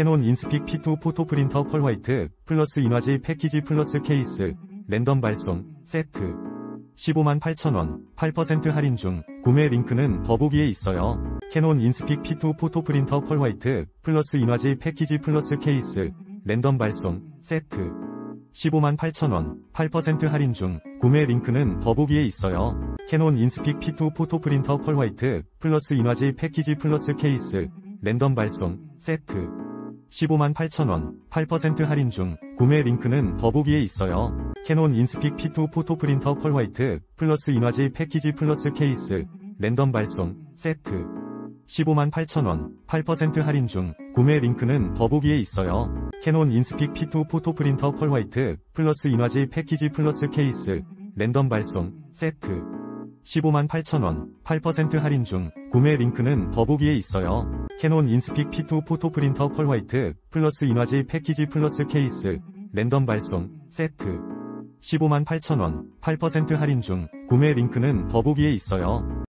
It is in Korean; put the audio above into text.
캐논 인스픽 P2 포토 프린터 펄 화이트 플러스 인화지 패키지 플러스 케이스 랜덤 발송 세트 15만 8천원 8% 할인 중 구매 링크는 더보기에 있어요. 캐논 인스픽 P2 포토 프린터 펄 화이트 플러스 인화지 패키지 플러스 케이스 랜덤 발송 세트 15만 8천원 8% 할인 중 구매 링크는 더보기에 있어요. 캐논 인스픽 P2 포토 프린터 펄 화이트 플러스 인화지 패키지 플러스 케이스 랜덤 발송 세트 15만 8천원 8% 할인 중 구매 링크는 더보기에 있어요. 캐논 인스픽 P2 포토 프린터 펄 화이트 플러스 인화지 패키지 플러스 케이스 랜덤 발송 세트 15만 8천원 8% 할인 중 구매 링크는 더보기에 있어요. 캐논 인스픽 P2 포토 프린터 펄 화이트 플러스 인화지 패키지 플러스 케이스 랜덤 발송 세트 15만 8천원 8% 할인 중 구매 링크는 더보기에 있어요. 캐논 인스픽 P2 포토 프린터 펄 화이트 플러스 인화지 패키지 플러스 케이스 랜덤 발송 세트 15만 8천원 8% 할인 중 구매 링크는 더보기에 있어요.